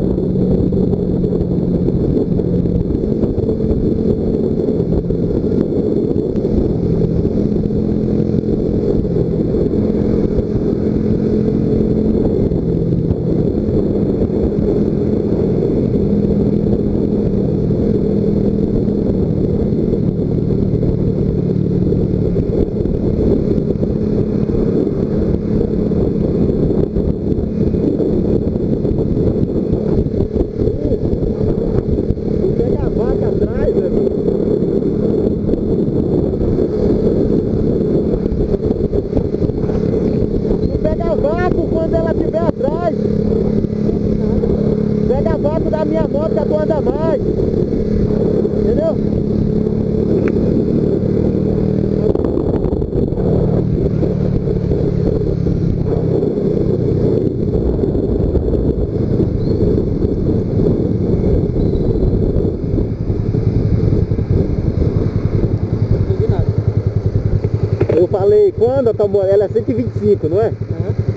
you moto que tu anda mais. Entendeu? Eu falei, quando a tua moto, ela é 125, não é?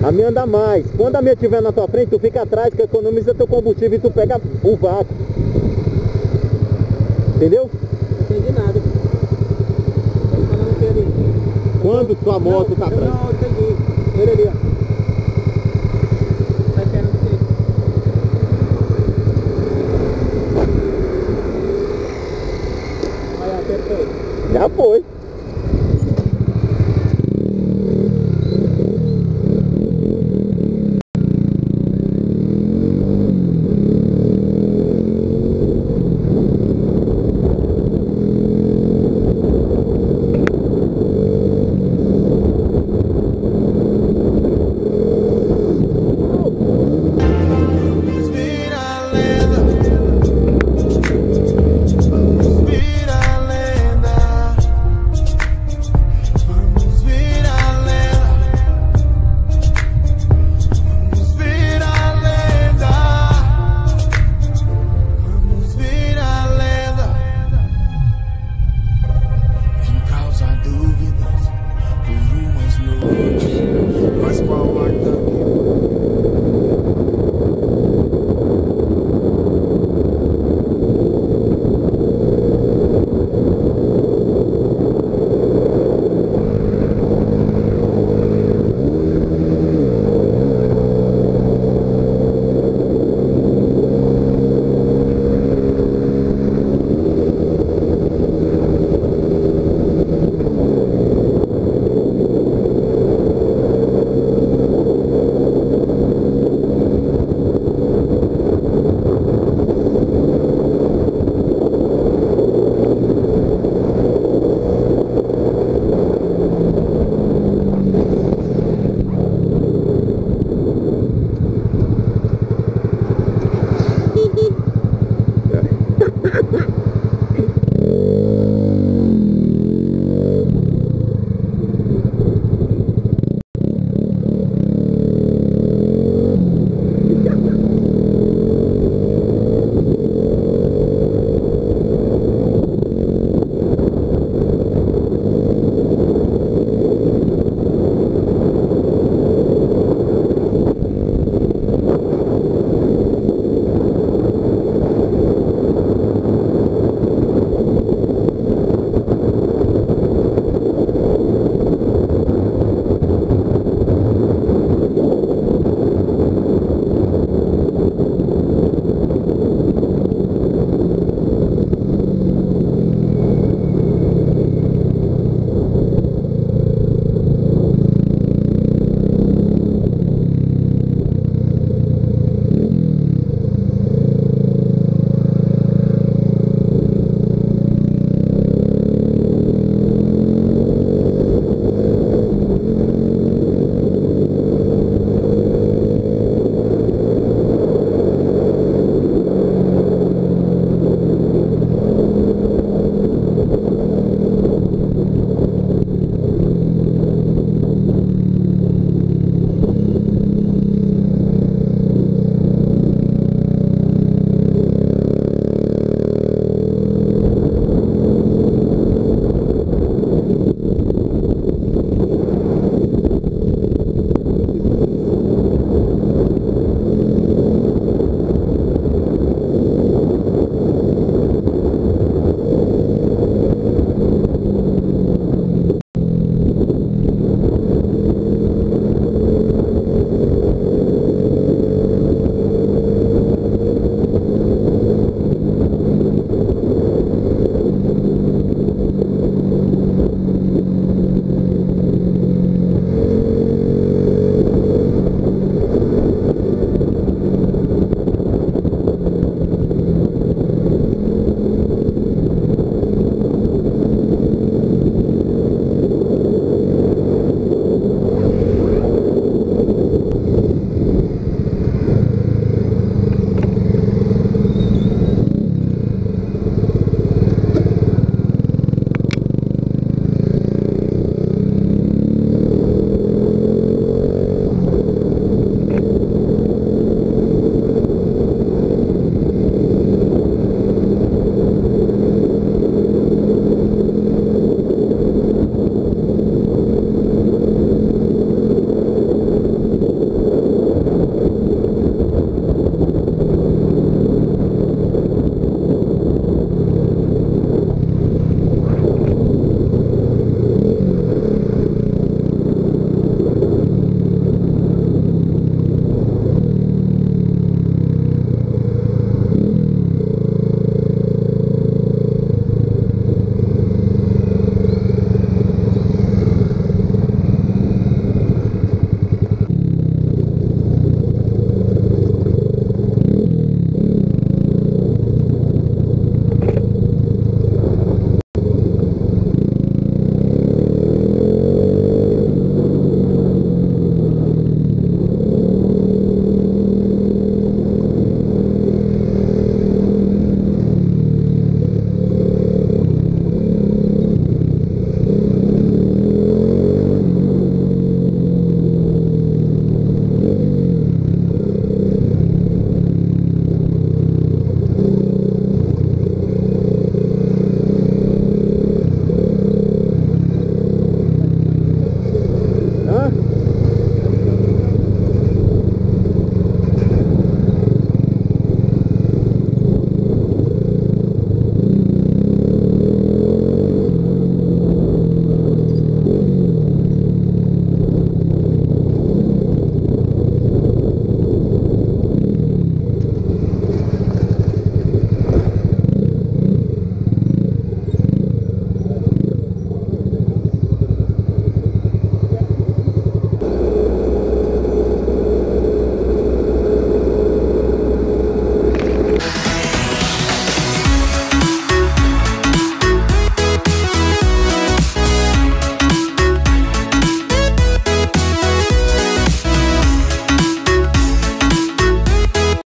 A minha anda mais. Quando a minha estiver na tua frente, tu fica atrás, que economiza teu combustível e tu pega o vácuo. Entendeu? Não entendi nada. Quando tua moto não, tá atrás? Não, entendi. Ele ali, ó. Tá Já foi.